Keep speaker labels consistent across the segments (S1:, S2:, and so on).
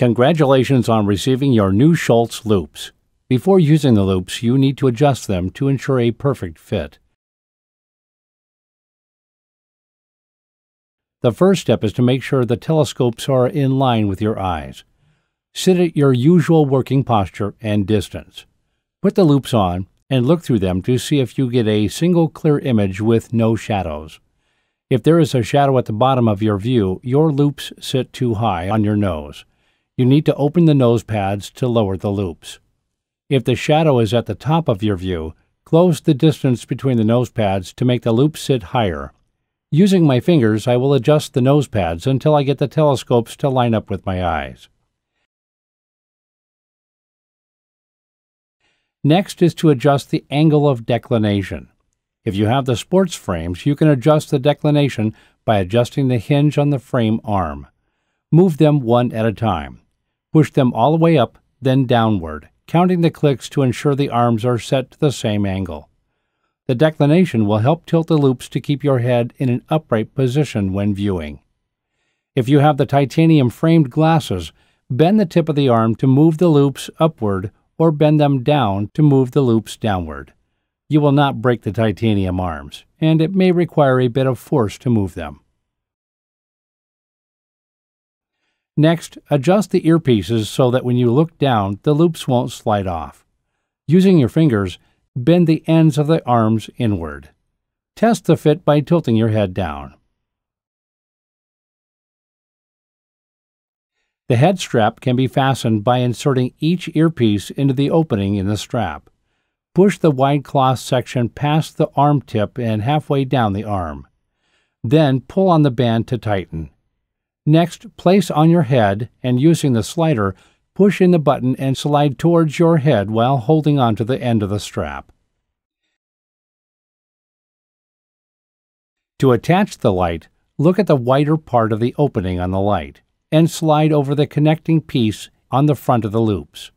S1: Congratulations on receiving your new Schultz loupes. Before using the loupes, you need to adjust them to ensure a perfect fit. The first step is to make sure the telescopes are in line with your eyes. Sit at your usual working posture and distance. Put the loupes on and look through them to see if you get a single clear image with no shadows. If there is a shadow at the bottom of your view, your loupes sit too high on your nose. You need to open the nose pads to lower the loupes. If the shadow is at the top of your view, close the distance between the nose pads to make the loupes sit higher Using my fingers, I will adjust the nose pads until I get the telescopes to line up with my eyes. Next is to adjust the angle of declination. If you have the sports frames, you can adjust the declination by adjusting the hinge on the frame arm. Move them one at a time. Push them all the way up, then downward, counting the clicks to ensure the arms are set to the same angle. The declination will help tilt the loupes to keep your head in an upright position when viewing. If you have the titanium framed glasses, bend the tip of the arm to move the loupes upward or bend them down to move the loupes downward. You will not break the titanium arms, and it may require a bit of force to move them. Next, adjust the earpieces so that when you look down, the loupes won't slide off. Using your fingers, Bend the ends of the arms inward. Test the fit by tilting your head down. The head strap can be fastened by inserting each earpiece into the opening in the strap. Push the wide cloth section past the arm tip and halfway down the arm. Then pull on the band to tighten. Next, place on your head and using the slider, push in the button and slide towards your head while holding onto the end of the strap. To attach the light, look at the wider part of the opening on the light and slide over the connecting piece on the front of the loupes.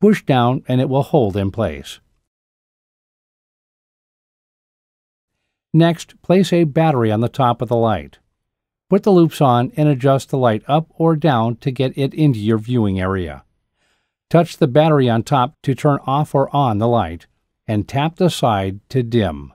S1: Push down and it will hold in place. Next, place a battery on the top of the light. Put the loupes on and adjust the light up or down to get it into your viewing area. Touch the battery on top to turn off or on the light, and tap the side to dim.